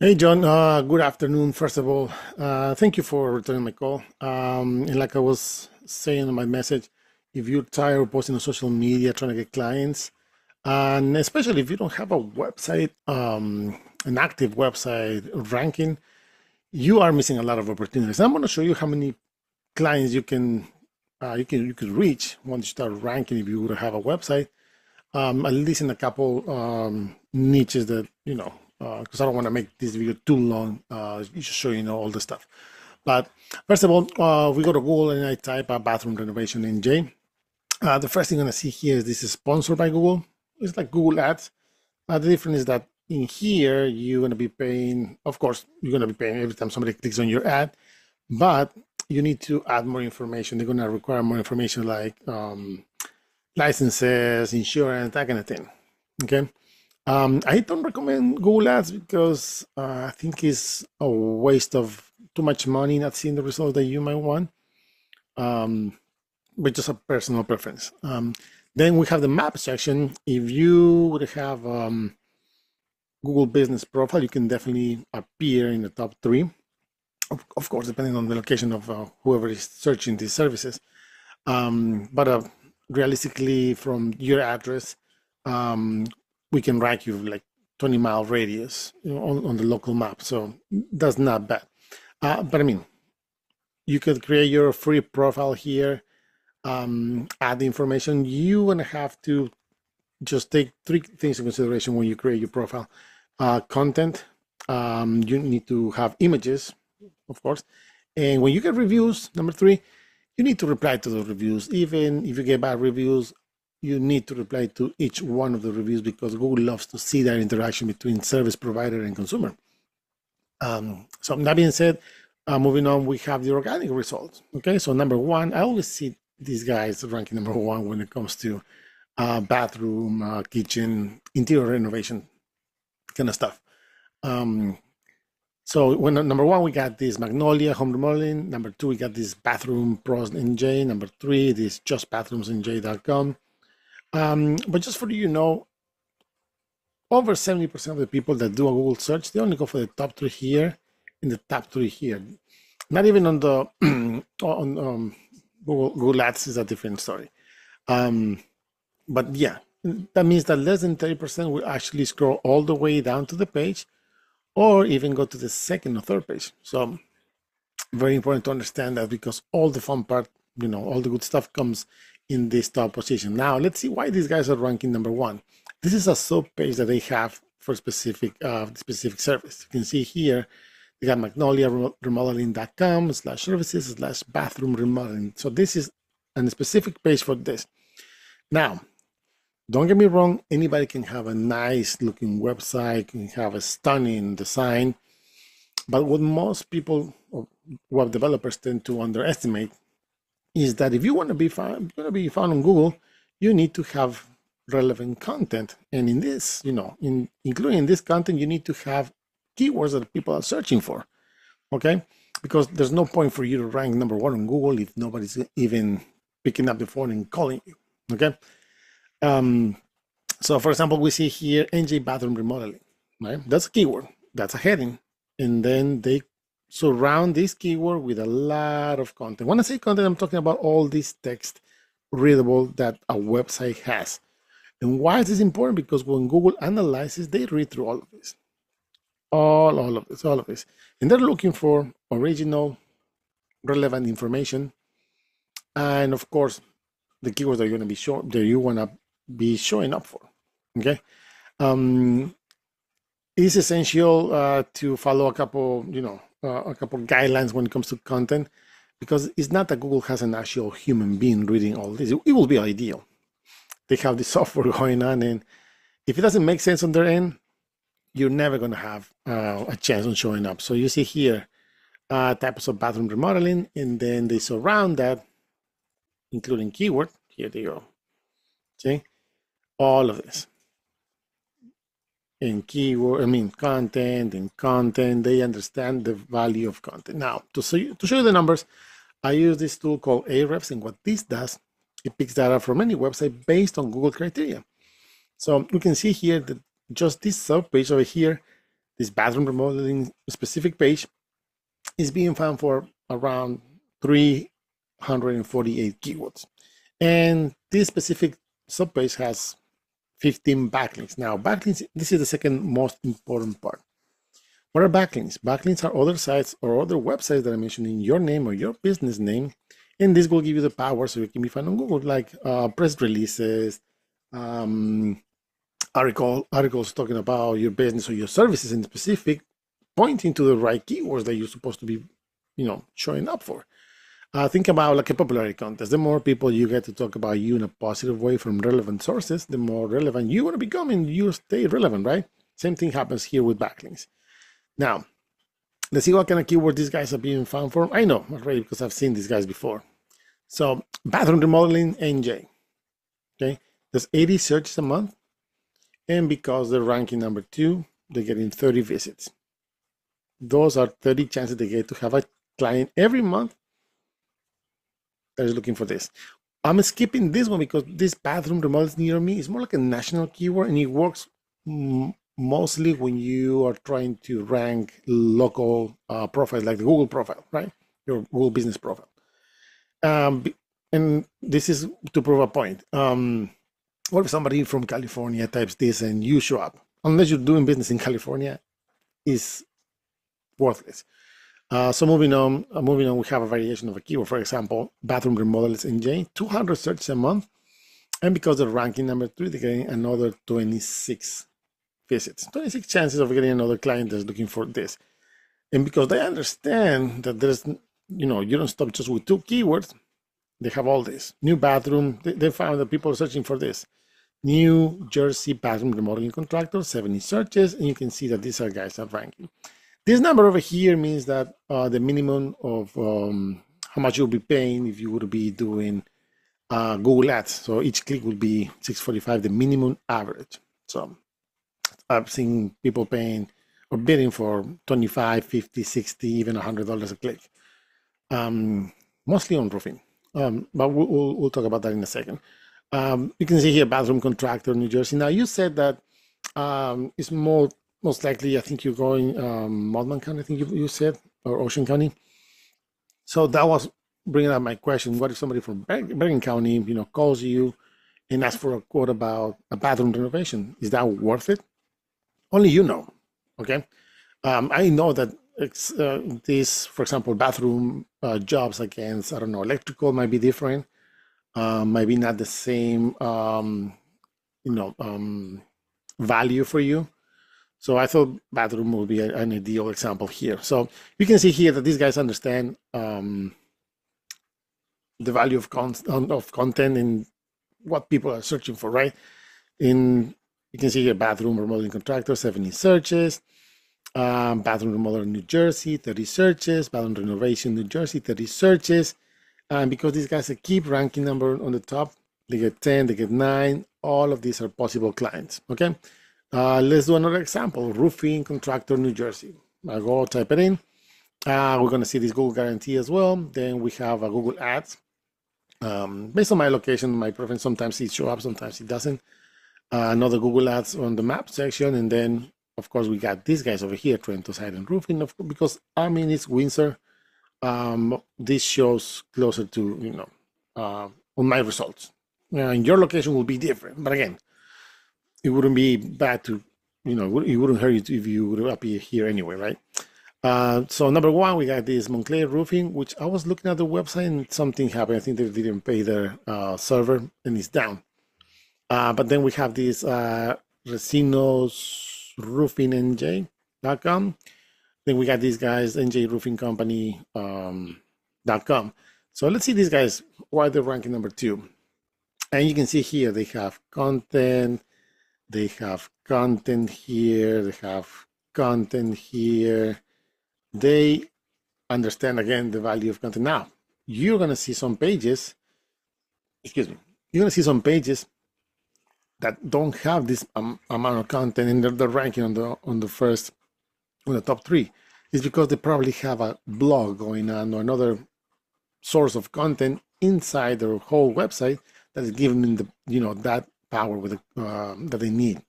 Hey, John. Uh, good afternoon. First of all, uh, thank you for returning my call. Um, and like I was saying in my message, if you're tired of posting on social media trying to get clients, and especially if you don't have a website, um, an active website ranking, you are missing a lot of opportunities. I'm going to show you how many clients you can uh, you can you can reach once you start ranking if you would have a website. Um, at least in a couple um, niches that you know because uh, I don't want to make this video too long. Uh, just show you know all the stuff. But first of all, uh, we go to Google and I type a bathroom renovation NJ. Uh, the first thing I'm gonna see here is this is sponsored by Google. It's like Google Ads. Uh, the difference is that in here you're gonna be paying. Of course, you're gonna be paying every time somebody clicks on your ad, but you need to add more information. They're gonna require more information like um, licenses, insurance, that kind of thing. Okay. Um, I don't recommend Google Ads because uh, I think it's a waste of too much money not seeing the results that you might want. Um, but just a personal preference. Um, then we have the map section. If you would have um, Google Business Profile, you can definitely appear in the top three. Of, of course, depending on the location of uh, whoever is searching these services. Um, but uh, realistically, from your address, um, we can rank you like 20 mile radius you know, on, on the local map. So that's not bad. Uh, but I mean, you could create your free profile here, um, add the information. You're going to have to just take three things in consideration when you create your profile. Uh, content, um, you need to have images, of course. And when you get reviews, number three, you need to reply to those reviews. Even if you get bad reviews, you need to reply to each one of the reviews because Google loves to see that interaction between service provider and consumer. Um, so that being said, uh, moving on, we have the organic results. Okay, so number one, I always see these guys ranking number one when it comes to uh, bathroom, uh, kitchen, interior renovation, kind of stuff. Um, so when number one, we got this Magnolia home remodeling. Number two, we got this bathroom pros NJ. Number three, this just bathrooms NJ.com. Um, but just for you know, over 70% of the people that do a Google search, they only go for the top three here and the top three here. Not even on the on um, Google, Google Ads is a different story. Um, but yeah, that means that less than 30% will actually scroll all the way down to the page or even go to the second or third page. So very important to understand that because all the fun part, you know, all the good stuff comes in this top position. Now, let's see why these guys are ranking number one. This is a sub page that they have for specific uh, specific service. You can see here, they got magnolia remodeling.com slash services slash bathroom remodeling. So this is a specific page for this. Now, don't get me wrong, anybody can have a nice looking website, can have a stunning design. But what most people, web developers tend to underestimate is that if you want to be found, going to be found on Google, you need to have relevant content. And in this, you know, in including this content, you need to have keywords that people are searching for. Okay, because there's no point for you to rank number one on Google if nobody's even picking up the phone and calling you. Okay. Um, so for example, we see here NJ bathroom remodeling, right? That's a keyword, that's a heading. And then they surround this keyword with a lot of content. When I say content, I'm talking about all this text readable that a website has. And why is this important? Because when Google analyzes, they read through all of this. All, all of this, all of this. And they're looking for original, relevant information. And of course, the keywords that you're going to be showing that you want to be showing up for. Okay. Um, it's essential uh, to follow a couple, you know, uh, a couple guidelines when it comes to content because it's not that Google has an actual human being reading all this. It, it will be ideal. They have the software going on, and if it doesn't make sense on their end, you're never going to have uh, a chance on showing up. So you see here uh, types of bathroom remodeling, and then they surround that, including keyword. Here they go. See all of this in keyword, I mean content and content. They understand the value of content. Now, to you, to show you the numbers, I use this tool called Ahrefs, and what this does, it picks data from any website based on Google criteria. So you can see here that just this sub page over here, this bathroom remodeling specific page is being found for around 348 keywords. And this specific subpage has 15 backlinks. Now, backlinks, this is the second most important part. What are backlinks? Backlinks are other sites or other websites that are mentioned in your name or your business name. And this will give you the power so you can be found on Google, like uh, press releases, um, article, articles talking about your business or your services in specific, pointing to the right keywords that you're supposed to be, you know, showing up for. Uh, think about like a popularity contest. The more people you get to talk about you in a positive way from relevant sources, the more relevant you want to become and you stay relevant, right? Same thing happens here with backlinks. Now, let's see what kind of keyword these guys are being found for. I know already because I've seen these guys before. So, bathroom remodeling NJ. Okay, there's 80 searches a month. And because they're ranking number two, they're getting 30 visits. Those are 30 chances they get to have a client every month that is looking for this. I'm skipping this one because this bathroom remodels near me is more like a national keyword and it works mostly when you are trying to rank local uh, profiles like the Google profile, right? Your Google business profile. Um, and this is to prove a point. Um, what if somebody from California types this and you show up? Unless you're doing business in California, is worthless. Uh, so moving on, uh, moving on, we have a variation of a keyword. For example, bathroom remodels NJ, 200 searches a month, and because they're ranking number three, they're getting another 26 visits, 26 chances of getting another client that's looking for this. And because they understand that there's, you know, you don't stop just with two keywords, they have all this. New bathroom, they, they found that people are searching for this. New Jersey bathroom remodeling contractor, 70 searches, and you can see that these are guys are ranking. This number over here means that uh, the minimum of um, how much you'll be paying if you would be doing uh, Google Ads. So each click will be 645, the minimum average. So I've seen people paying or bidding for 25, 50, 60, even $100 a click. Um, mostly on roofing. Um, but we'll, we'll, talk about that in a second. Um, you can see here, bathroom contractor, New Jersey. Now, you said that um, it's more most likely, I think you're going um, Monmouth County, I think you, you said, or Ocean County. So that was bringing up my question. What if somebody from Bergen County, you know, calls you and asks for a quote about a bathroom renovation? Is that worth it? Only you know. Okay. Um, I know that uh, for example, bathroom uh, jobs against, I don't know, electrical might be different. Uh, maybe not the same, um, you know, um, value for you. So I thought bathroom would be an ideal example here. So you can see here that these guys understand um, the value of, con of content and what people are searching for, right? In you can see here bathroom remodeling contractor, 70 searches, um, bathroom remodel New Jersey, 30 searches, bathroom renovation New Jersey, 30 searches. And because these guys keep ranking number on the top, they get 10, they get 9. All of these are possible clients, okay? Uh, let's do another example, roofing contractor New Jersey. I go type it in. Uh, we're going to see this Google guarantee as well. Then we have a Google Ads. Um, based on my location, my preference, sometimes it shows up, sometimes it doesn't. Uh, another Google Ads on the map section. And then, of course, we got these guys over here, Trento Siding Roofing, of because I mean, it's Windsor. Um, this shows closer to, you know, uh, on my results. Uh, your location will be different. But again, it wouldn't be bad to, you know, it wouldn't hurt you if you would appear here anyway, right? Uh, so number one, we got this Montclair Roofing, which I was looking at the website and something happened. I think they didn't pay their uh, server and it's down. Uh, but then we have this uh, Resinos Roofing NJ.com. Then we got these guys, NJ Roofing Company um, .com. So let's see these guys, why they're ranking number two. And you can see here they have content, they have content here, they have content here. They understand again the value of content. Now, you're going to see some pages, excuse me, you're going to see some pages that don't have this um, amount of content and they're, ranking on the on the first on the top three is because they probably have a blog going on or another source of content inside their whole website that is giving them the you know that power with uh, that they need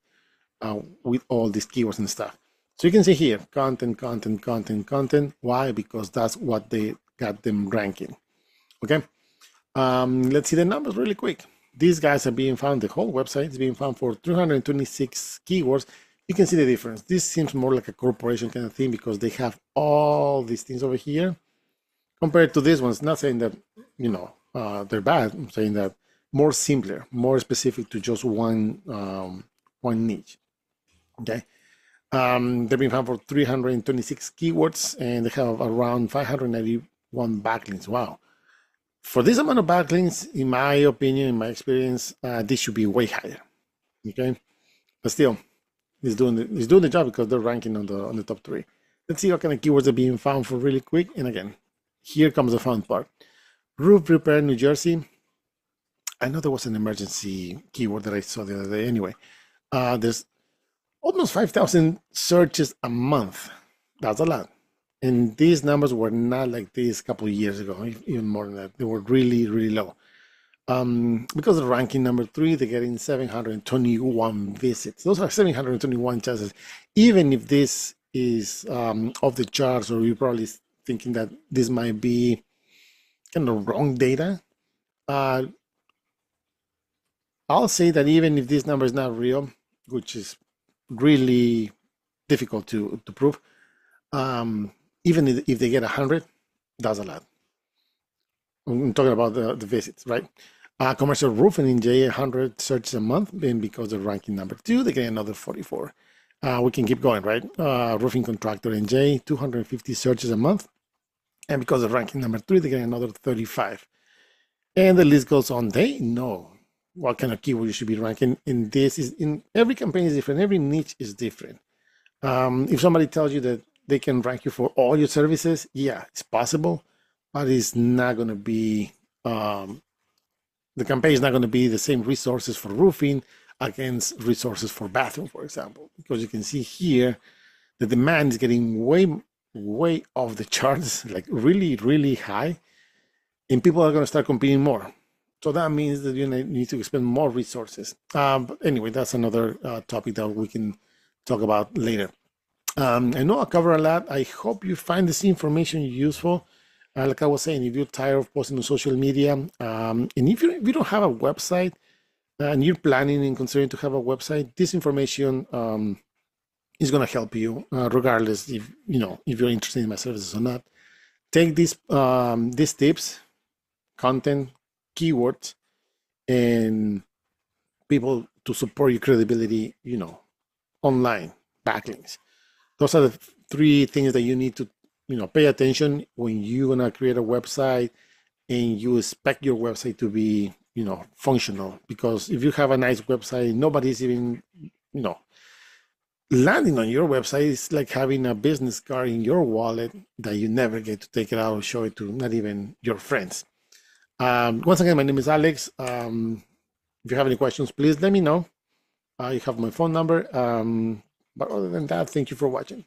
uh, with all these keywords and stuff. So you can see here, content, content, content, content. Why? Because that's what they got them ranking. Okay. Um, let's see the numbers really quick. These guys are being found, the whole website is being found for 326 keywords. You can see the difference. This seems more like a corporation kind of thing because they have all these things over here compared to this one's. Not saying that, you know, uh, they're bad. I'm saying that more simpler, more specific to just one um, one niche. Okay. Um, they've been found for 326 keywords and they have around 591 backlinks. Wow. For this amount of backlinks, in my opinion, in my experience, uh, this should be way higher. Okay. But still, it's doing the, it's doing the job because they're ranking on the on the top three. Let's see what kind of keywords are being found for really quick. And again, here comes the fun part. Roof repair, New Jersey. I know there was an emergency keyword that I saw the other day. Anyway, uh, there's almost 5,000 searches a month. That's a lot. And these numbers were not like this a couple of years ago, even more than that. They were really, really low. Um, because of ranking number three, they're getting 721 visits. Those are 721 chances. Even if this is um, off the charts, or you're probably thinking that this might be kind of wrong data, uh, I'll say that even if this number is not real, which is really difficult to, to prove. Um, even if they get 100, that's a lot. I'm talking about the, the visits, right? Uh, commercial roofing NJ, 100 searches a month, and because they're ranking number two, they get another 44. Uh, we can keep going, right? Uh, roofing contractor NJ, 250 searches a month, and because they're ranking number three, they get another 35. And the list goes on. They know what kind of keyword you should be ranking in this is in every campaign is different every niche is different. Um, if somebody tells you that they can rank you for all your services yeah it's possible but it's not going to be um, the campaign is not going to be the same resources for roofing against resources for bathroom for example because you can see here the demand is getting way way off the charts like really really high and people are going to start competing more so that means that you need to expend more resources. Um, but anyway, that's another uh, topic that we can talk about later. Um, I know I cover a lot. I hope you find this information useful. Uh, like I was saying, if you're tired of posting on social media, um, and if you, if you don't have a website uh, and you're planning and considering to have a website, this information um, is going to help you, uh, regardless if you know if you're interested in my services or not. Take these um, these tips, content, keywords and people to support your credibility, you know, online backlinks. Those are the three things that you need to, you know, pay attention when you're gonna create a website and you expect your website to be, you know, functional. Because if you have a nice website, nobody's even, you know, landing on your website is like having a business card in your wallet that you never get to take it out and show it to not even your friends. Um, once again, my name is Alex. Um, if you have any questions, please let me know. Uh, you have my phone number. Um, but other than that, thank you for watching.